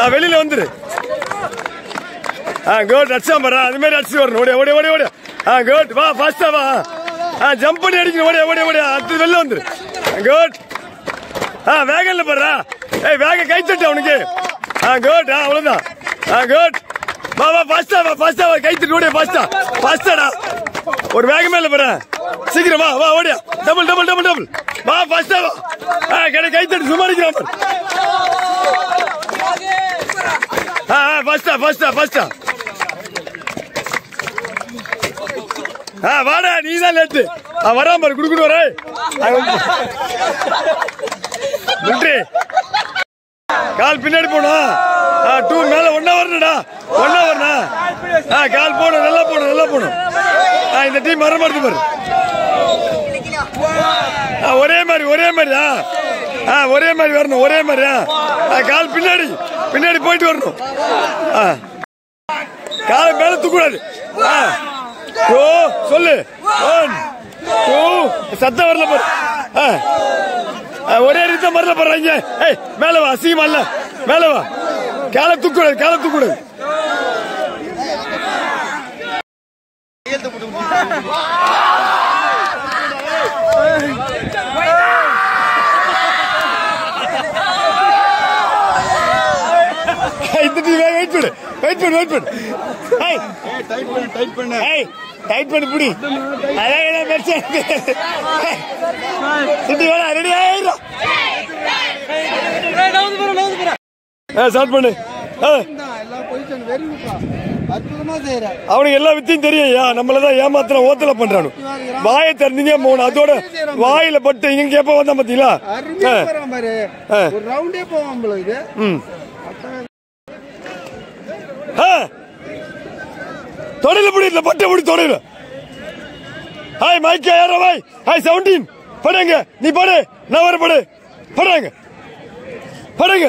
ஆ வெளியில வந்துரு. ஆ குட் அடிச்சா பாரு. அது மாதிரி அடிச்சு வரணும். ஓடியா ஓடியா ஓடியா ஓடியா ஆ குட் வா ஃபாஸ்டா வா. ஆ ஜம்ப் பண்ணி அடிக்கணும். ஓடியா ஓடியா ஓடியா அடுத்து வெளில வந்துரு. குட் ஆ வேகம்ல பாருடா ஏய் வேக கை தட்டு அவனுக்கு ஆ குட் ஆ அவ்வளவுதான். ஆ குட் வா வா ஃபாஸ்டா வா ஃபாஸ்டா வா. கை தட்டு ஓடியா ஃபாஸ்டா ஃபாஸ்டாடா ஒரு வேகமே மேல பாரு சீக்கிரம் வா வா ஓடியா டபுள் டபுள் டபுள் டபுள் வா ஃபாஸ்டா வா. ஆ கடை கை தட்டு சும்மா அடிக்கிறான் பாரு ஆ ஆ ஃபர்ஸ்டா ஃபர்ஸ்டா ஃபர்ஸ்டா ஆ வாடா நீ தான் லேட்டு ஆ வராம பாரு குடு குடு வரே. நன்றி கால் பின்னாடி போணும் ஆ டூ மேல ஒன்னா வரணுடா ஒன்னா வரணும் ஆ கால் போடும் நல்லா போடும் நல்லா போடும் ஆ இந்த டீம் வர மாட்டேது பாரு. ஆ, ஒரே மாதிரி ஒரே மாதிரி ஆ. ஆ ஒரே மாதிரி வரணும் ஒரே மாதிரி ஆ. ஆ, கால் பின்னாடி பின்னாடி போயிட்டு வரணும். ஆ. காலை மேல தூக்கூடாது ஆ. ஓ சொல்லு. One two. சத்தம் வரல பாரு. ஆ. ஆ, ஒரே ரீதம் வரல பாருங்க ஏய் மேல வா அசிங்கமா இல்ல. மேல வா. காலை தூக்கூடாது காலை தூக்கூடாது இந்த வெயிட் பண்ணு. வெயிட் பண்ணு வெயிட் பண்ணு. ஏய். டைட் பண்ணு டைட் பண்ணு. ஏய் டைட் பண்ணி புடி. அதான் என்ன பிரச்சனை? சிட்டி வேணா ரெடி ஆயிரும் ஆ ஸ்டார்ட் பண்ணு. ஆ எல்லா பொசிஷன் வெரி குட்ரா அற்புதமா செய்யற அவனுக்கு எல்லா வித்தையும் தெரியும் யா. நம்மள தான் ஏமாத்தல ஓத்தல பண்றானு. வாயை திறந்தீங்க போகணும் அதோட வாயில பட்டு இங்க கேப்ப வந்தா பாத்தீங்களா அருமையா ஆ, போறான் பாரு ஆ. ஒரு ரவுண்டே போவான் போல இது ம் ஆ தொடையில புடியில பட்டை பிடி தொடையில ஹாய் மைக்கே யாரோ பாய் ஹாய் செவன்டீன் படுங்க. நீ படு. நான் வர படு. படுங்க. படுங்க.